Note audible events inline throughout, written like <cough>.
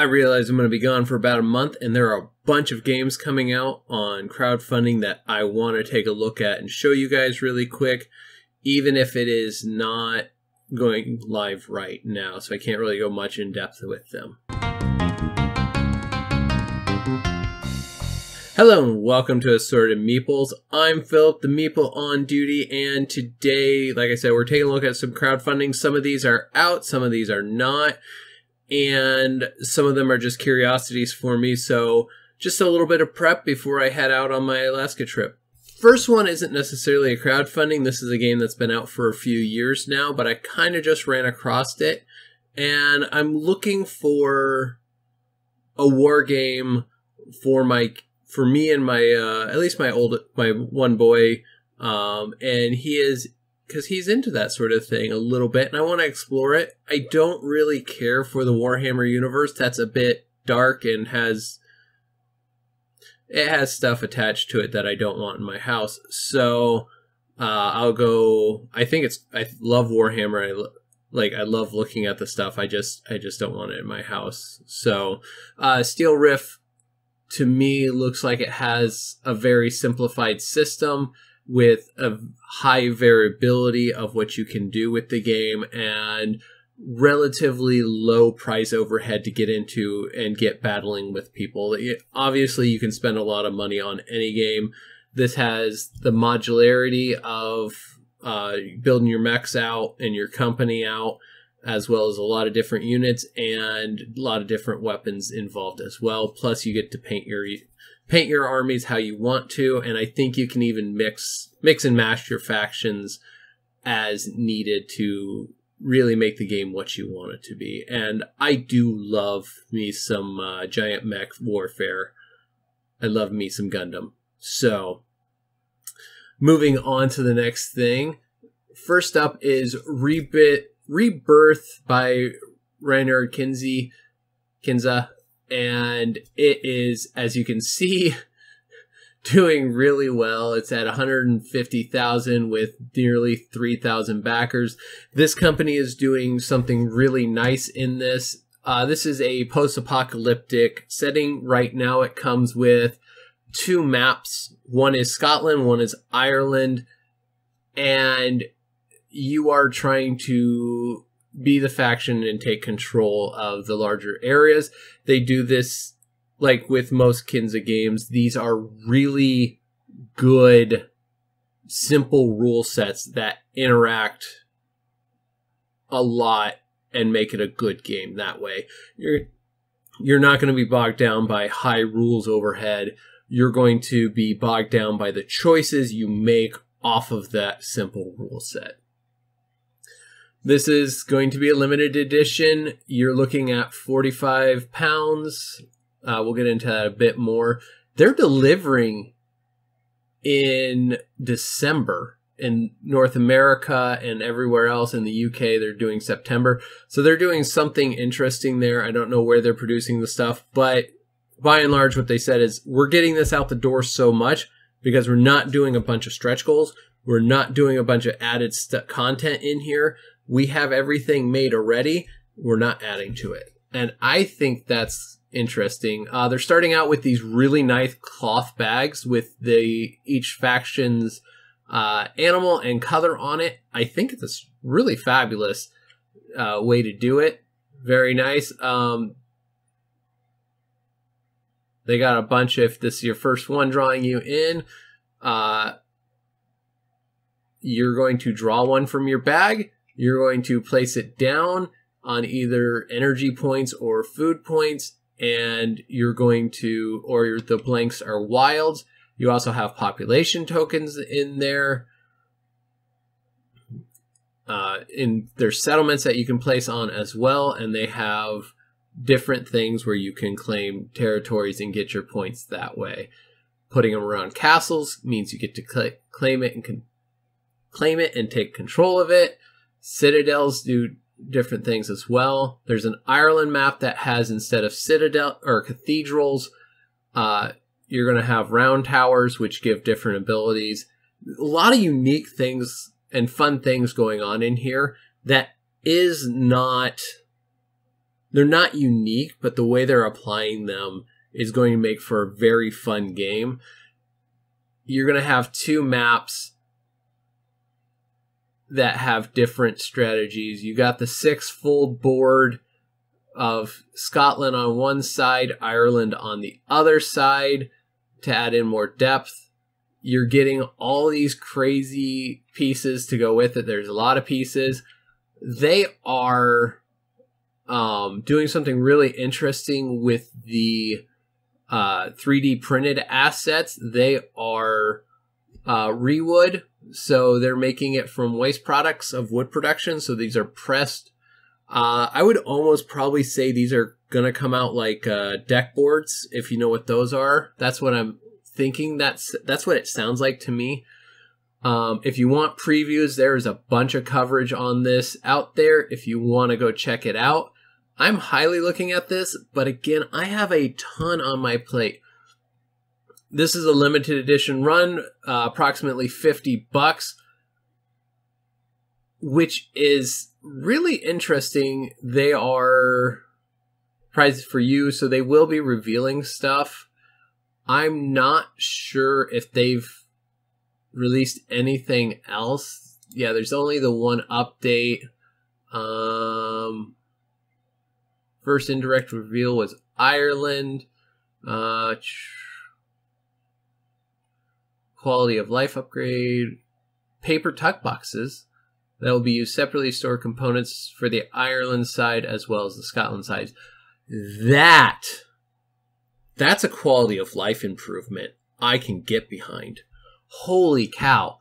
I realize I'm going to be gone for about a month, and there are a bunch of games coming out on crowdfunding that I want to take a look at and show you guys really quick, even if it is not going live right now, so I can't really go much in depth with them. Hello and welcome to Assorted Meeples. I'm Philip, the Meeple on duty, and today, like I said, we're taking a look at some crowdfunding. Some of these are out, some of these are not, and some of them are just curiosities for me. So, just a little bit of prep before I head out on my Alaska trip. First one isn't necessarily a crowdfunding. This is a game that's been out for a few years now, but I kind of just ran across it, and I'm looking for a war game for my for me and my uh, at least my old my one boy, um, and he is because he's into that sort of thing a little bit, and I want to explore it. I don't really care for the Warhammer universe. That's a bit dark and has it has stuff attached to it that I don't want in my house. So uh, I'll go. I think it's. I love Warhammer. I like. I love looking at the stuff. I just. I just don't want it in my house. So uh, Steel Rift to me looks like it has a very simplified system with a high variability of what you can do with the game and relatively low price overhead to get into and get battling with people. Obviously, you can spend a lot of money on any game. This has the modularity of uh, building your mechs out and your company out as well as a lot of different units and a lot of different weapons involved as well. Plus, you get to paint your paint your armies how you want to, and I think you can even mix mix and match your factions as needed to really make the game what you want it to be. And I do love me some uh, giant mech warfare. I love me some Gundam. So, moving on to the next thing. First up is Rebit Rebirth by Reiner Kinsey, Kinza, and it is, as you can see, <laughs> doing really well. It's at 150,000 with nearly 3,000 backers. This company is doing something really nice in this. Uh, this is a post-apocalyptic setting. Right now, it comes with two maps. One is Scotland, one is Ireland, and you are trying to be the faction and take control of the larger areas. They do this like with most Kinza games. These are really good, simple rule sets that interact a lot and make it a good game that way. You're you're not going to be bogged down by high rules overhead. You're going to be bogged down by the choices you make off of that simple rule set. This is going to be a limited edition. You're looking at 45 pounds. Uh, we'll get into that a bit more. They're delivering in December in North America and everywhere else in the UK. They're doing September. So they're doing something interesting there. I don't know where they're producing the stuff, but by and large, what they said is we're getting this out the door so much because we're not doing a bunch of stretch goals. We're not doing a bunch of added st- content in here we have everything made already. We're not adding to it. And I think that's interesting. Uh, they're starting out with these really nice cloth bags with the each faction's uh, animal and color on it. I think it's a really fabulous uh, way to do it. Very nice. Um, they got a bunch. If this is your first one drawing you in, uh, you're going to draw one from your bag you're going to place it down on either energy points or food points, and you're going to, or the blanks are wilds. You also have population tokens in there. Uh, in there's settlements that you can place on as well, and they have different things where you can claim territories and get your points that way. Putting them around castles means you get to cl- claim it and claim it and take control of it. Citadels do different things as well. There's an Ireland map that has instead of citadel or cathedrals, uh, you're going to have round towers, which give different abilities. A lot of unique things and fun things going on in here that is not they're not unique, but the way they're applying them is going to make for a very fun game. You're going to have two maps that have different strategies. You got the six fold board of Scotland on one side, Ireland on the other side to add in more depth. You're getting all these crazy pieces to go with it. There's a lot of pieces. They are um, doing something really interesting with the uh, 3D printed assets. They are uh, rewood, so they're making it from waste products of wood production. So these are pressed. Uh, I would almost probably say these are gonna come out like uh, deck boards, if you know what those are. That's what I'm thinking. That's that's what it sounds like to me. Um, if you want previews, there is a bunch of coverage on this out there. If you want to go check it out, I'm highly looking at this, but again, I have a ton on my plate. This is a limited edition run, uh, approximately 50 bucks, which is really interesting. They are prizes for you, so they will be revealing stuff. I'm not sure if they've released anything else. Yeah, there's only the one update. Um, first indirect reveal was Ireland. Uh, quality of life upgrade, paper tuck boxes that will be used separately to store components for the Ireland side as well as the Scotland side. That that's a quality of life improvement I can get behind. Holy cow.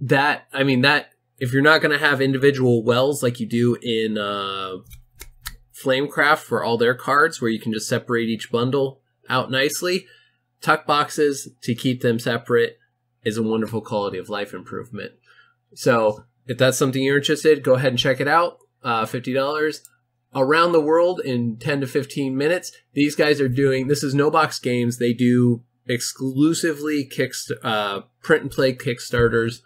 That I mean that if you're not going to have individual wells like you do in uh, Flamecraft for all their cards, where you can just separate each bundle out nicely, tuck boxes to keep them separate is a wonderful quality of life improvement. So if that's something you're interested, go ahead and check it out. Uh, Fifty dollars around the world in 10 to 15 minutes. These guys are doing this is no box games. They do exclusively kick uh, print and play Kickstarters.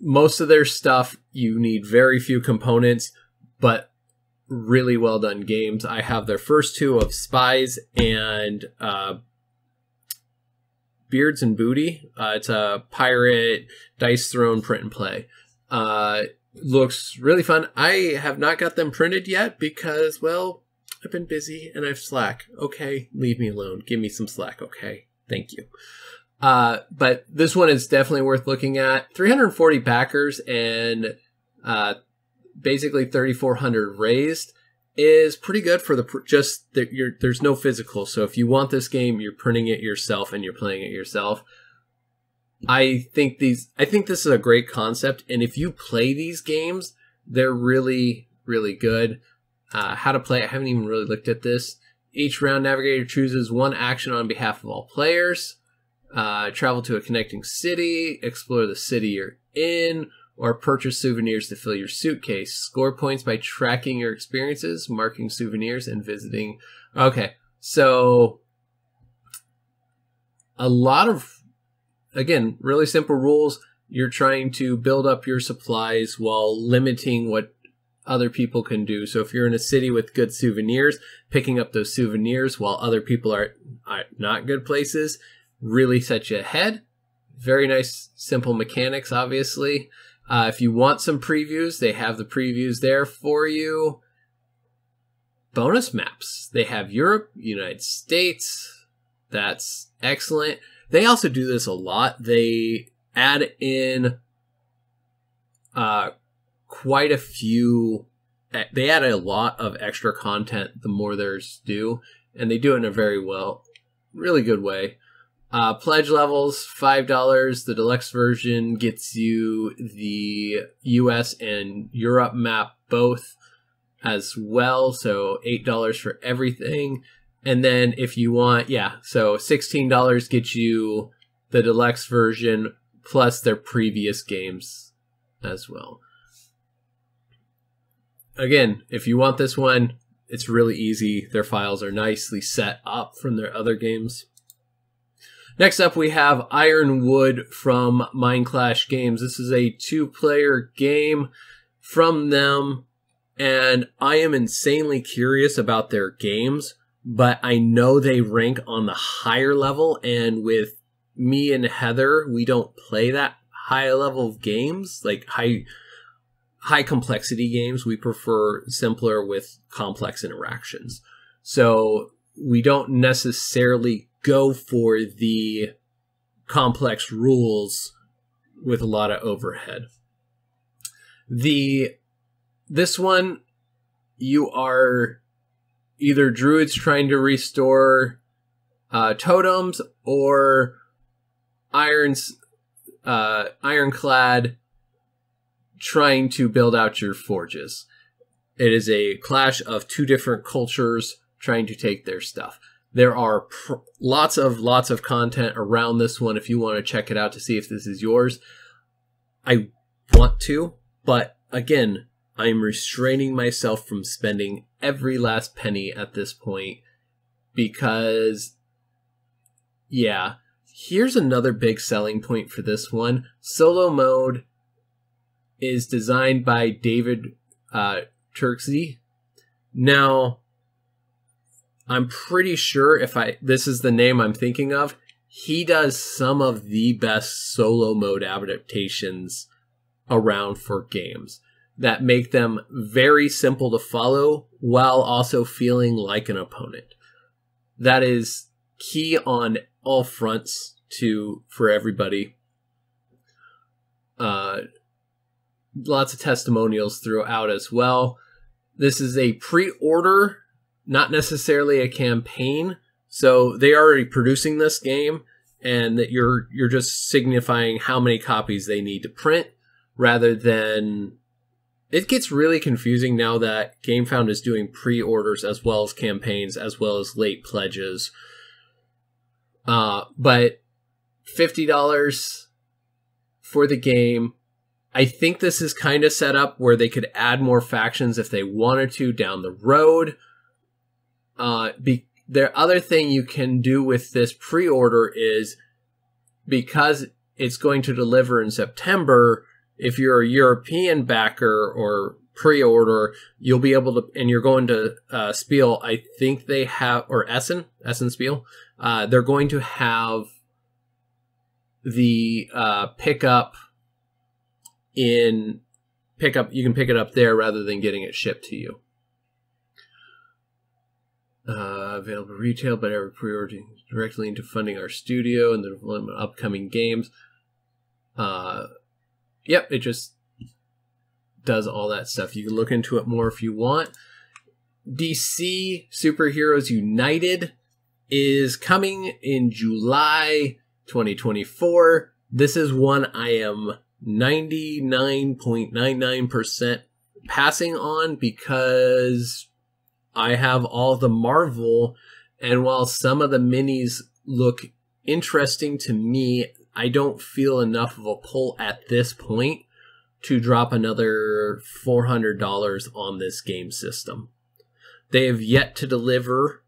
Most of their stuff you need very few components, but really well done games. I have their first two of Spies and uh, Beards and Booty. Uh, it's a pirate dice throne print and play. Uh, looks really fun. I have not got them printed yet because, well, I've been busy and I've slack. Okay, leave me alone. Give me some slack. Okay, thank you. Uh, but this one is definitely worth looking at. 340 backers and uh, basically 3400 raised is pretty good for the pr- just that you're there's no physical. So if you want this game you're printing it yourself and you're playing it yourself. I think these i think this is a great concept. And if you play these games they're really really good. Uh, how to play i haven't even really looked at this. Each round navigator chooses one action on behalf of all players. Uh, travel to a connecting city explore the city you're in or purchase souvenirs to fill your suitcase. Score points by tracking your experiences, marking souvenirs, and visiting. Okay, so a lot of, again, really simple rules. You're trying to build up your supplies while limiting what other people can do. So if you're in a city with good souvenirs, picking up those souvenirs while other people are, are not good places really sets you ahead. Very nice, simple mechanics, obviously. Uh, if you want some previews, they have the previews there for you. Bonus maps. They have Europe, United States. That's excellent. They also do this a lot. They add in uh, quite a few. Eh, they add a lot of extra content the more there's due, and they do it in a very well, really good way. Uh, pledge levels five dollars. The deluxe version gets you the U.S. and Europe map both as well, so eight dollars for everything. And then if you want, yeah, so sixteen dollars gets you the deluxe version plus their previous games as well. Again, if you want this one, it's really easy. Their files are nicely set up from their other games. Next up, we have Ironwood from Mindclash Games. This is a two player game from them. and I am insanely curious about their games, but I know they rank on the higher level. And with me and Heather, we don't play that high level of games, like high high complexity games. We prefer simpler with complex interactions. So we don't necessarily go for the complex rules with a lot of overhead. The this one you are either druids trying to restore uh, totems or irons uh, ironclad trying to build out your forges. It is a clash of two different cultures trying to take their stuff. There are lots of lots of content around this one if you want to check it out to see if this is yours. I want to, but again, I'm restraining myself from spending every last penny at this point because yeah, here's another big selling point for this one. Solo mode is designed by David uh. Now, I'm pretty sure if I this is the name I'm thinking of, he does some of the best solo mode adaptations around for games that make them very simple to follow while also feeling like an opponent. That is key on all fronts to for everybody. Uh, lots of testimonials throughout as well. This is a pre-order, not necessarily a campaign. So they are already producing this game, and that you're you're just signifying how many copies they need to print, rather than. It gets really confusing now that Gamefound is doing pre-orders as well as campaigns as well as late pledges. Uh, but fifty dollars for the game I think this is kind of set up where they could add more factions if they wanted to down the road. Uh, be, the other thing you can do with this pre-order is because it's going to deliver in September. If you're a European backer or pre-order, you'll be able to, and you're going to uh, Spiel. I think they have, or Essen, Essen Spiel. Uh, they're going to have the uh, pickup in pick up you can pick it up there rather than getting it shipped to you. Uh, available retail, but ever pre-order directly into funding our studio and the development of upcoming games. Uh, yep, it just does all that stuff. You can look into it more if you want. DC Superheroes United is coming in July 2024. This is one I am 99.99% passing on because I have all the Marvel, and while some of the minis look interesting to me, I don't feel enough of a pull at this point to drop another $400 on this game system. They have yet to deliver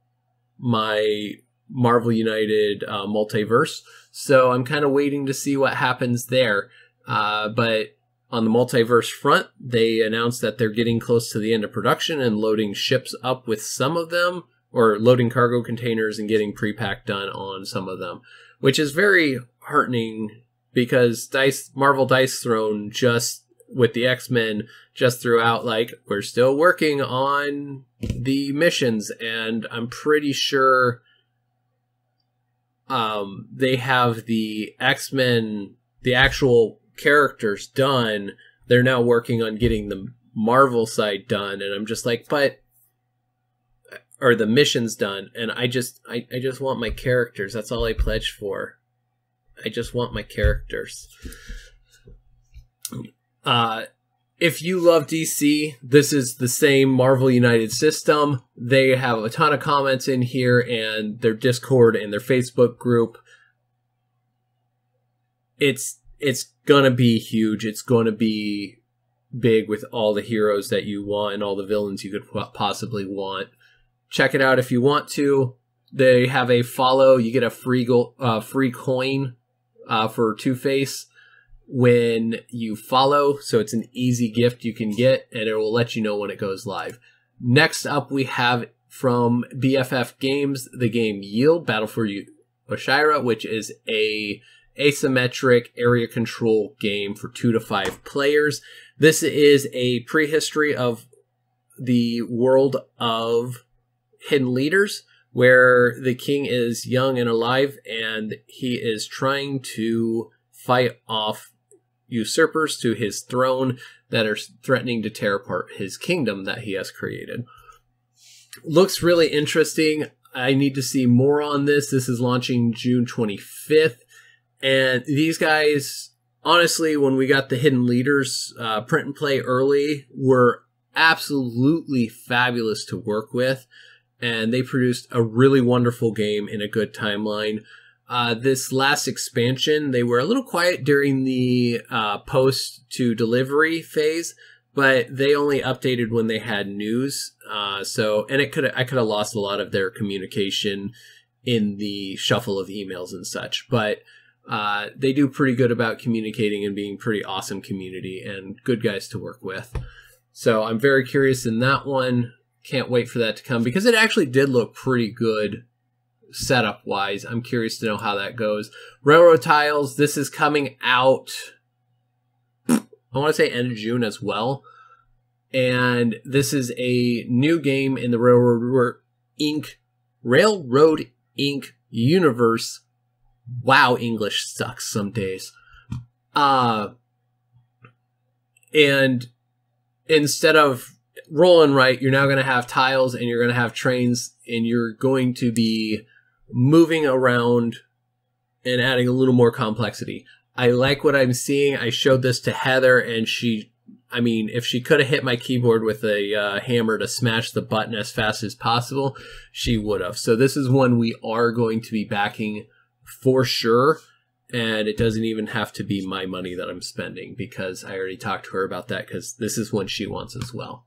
my Marvel United uh, multiverse, so I'm kind of waiting to see what happens there. Uh, but on the multiverse front, they announced that they're getting close to the end of production and loading ships up with some of them, or loading cargo containers and getting pre-pack done on some of them, which is very heartening because Dice Marvel Dice Throne just with the X-Men just threw out like we're still working on the missions and I'm pretty sure um they have the X-Men the actual characters done. They're now working on getting the Marvel side done, and I'm just like, but or the missions done, and I just I, I just want my characters. That's all I pledge for. I just want my characters. Uh if you love DC, this is the same Marvel United system. They have a ton of comments in here and their Discord and their Facebook group. It's it's gonna be huge. It's gonna be big with all the heroes that you want and all the villains you could possibly want. Check it out if you want to. They have a follow. You get a free go- uh, free coin uh, for Two Face, when you follow. So it's an easy gift you can get and it will let you know when it goes live. Next up, we have from BFF Games the game Yield Battle for Oshra, which is a asymmetric area control game for two to five players. This is a prehistory of the world of hidden leaders where the king is young and alive and he is trying to fight off usurpers to his throne that are threatening to tear apart his kingdom that he has created. Looks really interesting. I need to see more on this. This is launching June 25th. And these guys, honestly, when we got the Hidden Leaders uh, print and play early, were absolutely fabulous to work with and they produced a really wonderful game in a good timeline. Uh, this last expansion, they were a little quiet during the uh, post to delivery phase, but they only updated when they had news. Uh, so, and it could I could have lost a lot of their communication in the shuffle of emails and such, but uh, they do pretty good about communicating and being pretty awesome community and good guys to work with. So I'm very curious in that one can't wait for that to come because it actually did look pretty good setup wise. I'm curious to know how that goes. Railroad Tiles, this is coming out, I want to say end of June as well. And this is a new game in the Railroad Inc. Railroad Inc. universe. Wow, English sucks some days. Uh, and instead of rolling right, you're now going to have tiles and you're going to have trains and you're going to be moving around and adding a little more complexity. I like what I'm seeing. I showed this to Heather and she, I mean, if she could have hit my keyboard with a uh, hammer to smash the button as fast as possible, she would have. So this is one we are going to be backing for sure. And it doesn't even have to be my money that I'm spending because I already talked to her about that because this is one she wants as well.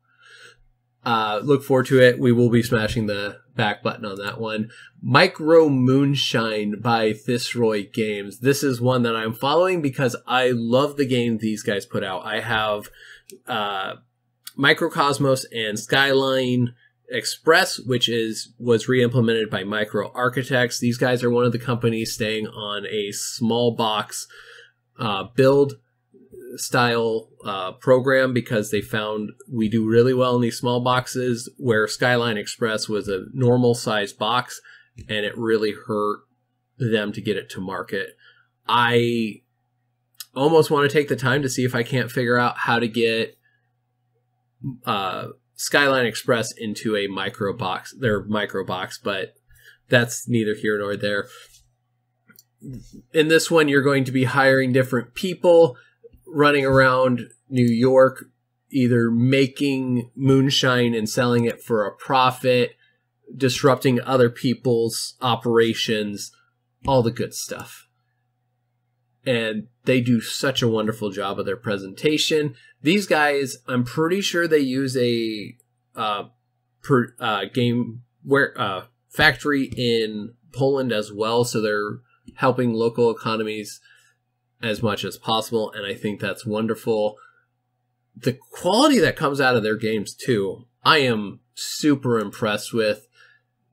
Uh, look forward to it. We will be smashing the back button on that one. Micro Moonshine by Thisroy Games. This is one that I'm following because I love the game these guys put out. I have uh, Microcosmos and Skyline Express, which is was re-implemented by Micro Architects. These guys are one of the companies staying on a small box uh, build style uh, program because they found we do really well in these small boxes where Skyline Express was a normal size box and it really hurt them to get it to market. I almost want to take the time to see if I can't figure out how to get uh, Skyline Express into a micro box, their micro box, but that's neither here nor there. In this one, you're going to be hiring different people running around New York, either making moonshine and selling it for a profit, disrupting other people's operations, all the good stuff. And they do such a wonderful job of their presentation. These guys, I'm pretty sure they use a uh, per, uh, game where uh, factory in Poland as well, so they're helping local economies as much as possible, and I think that's wonderful. The quality that comes out of their games, too, I am super impressed with.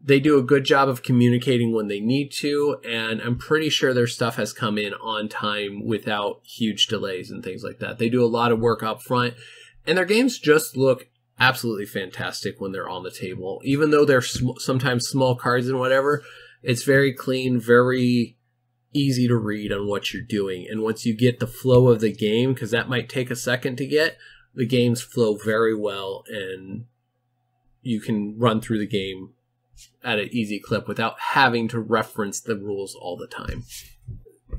They do a good job of communicating when they need to, and I'm pretty sure their stuff has come in on time without huge delays and things like that. They do a lot of work up front, and their games just look absolutely fantastic when they're on the table. Even though they're sm- sometimes small cards and whatever, it's very clean, very easy to read on what you're doing. And once you get the flow of the game, because that might take a second to get, the games flow very well and you can run through the game at an easy clip without having to reference the rules all the time.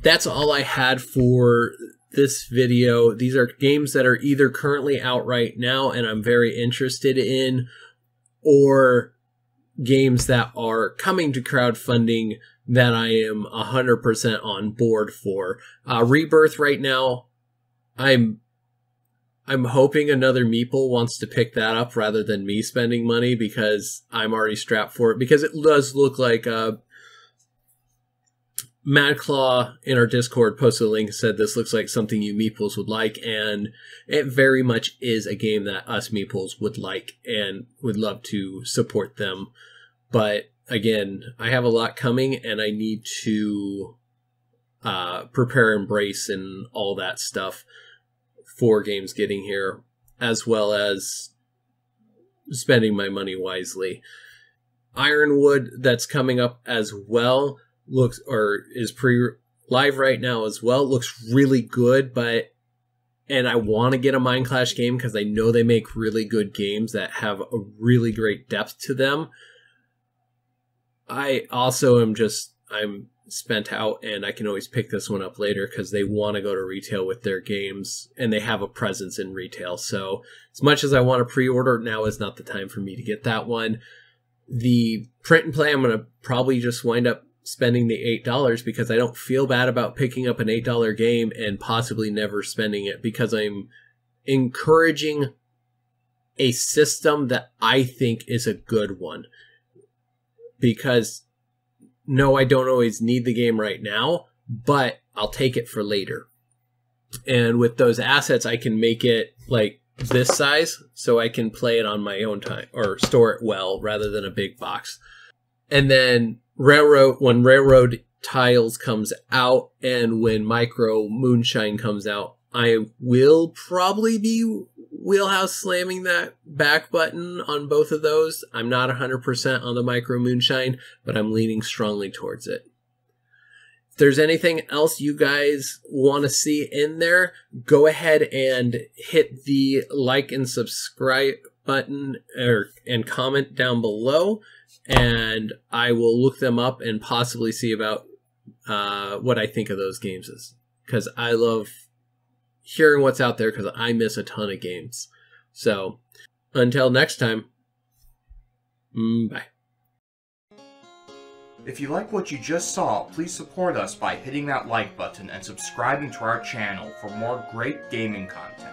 That's all I had for this video. These are games that are either currently out right now and I'm very interested in, or games that are coming to crowdfunding that I am 100% on board for. Uh, Rebirth right now, I'm I'm hoping another Meeple wants to pick that up rather than me spending money because I'm already strapped for it because it does look like a Mad Claw in our Discord posted a link said this looks like something you meeples would like, and it very much is a game that us meeples would like and would love to support them. But again, I have a lot coming, and I need to uh, prepare Embrace and all that stuff for games getting here, as well as spending my money wisely. Ironwood that's coming up as well looks or is pre live right now as well looks really good but and I want to get a Mindclash game because I know they make really good games that have a really great depth to them. I also am just I'm spent out and I can always pick this one up later because they want to go to retail with their games and they have a presence in retail. So as much as I want to pre-order, now is not the time for me to get that one. The print and play, I'm going to probably just wind up spending the eight dollars because I don't feel bad about picking up an eight dollar game and possibly never spending it because I'm encouraging a system that I think is a good one. Because no, I don't always need the game right now, but I'll take it for later. And with those assets, I can make it like this size so I can play it on my own time or store it well rather than a big box. And then railroad when railroad tiles comes out and when micro moonshine comes out i will probably be wheelhouse slamming that back button on both of those i'm not 100% on the micro moonshine but i'm leaning strongly towards it. If there's anything else you guys want to see in there go ahead and hit the like and subscribe button or and comment down below and I will look them up and possibly see about uh, what I think of those games is. Because I love hearing what's out there because I miss a ton of games. So until next time, mm, bye. If you like what you just saw, please support us by hitting that like button and subscribing to our channel for more great gaming content.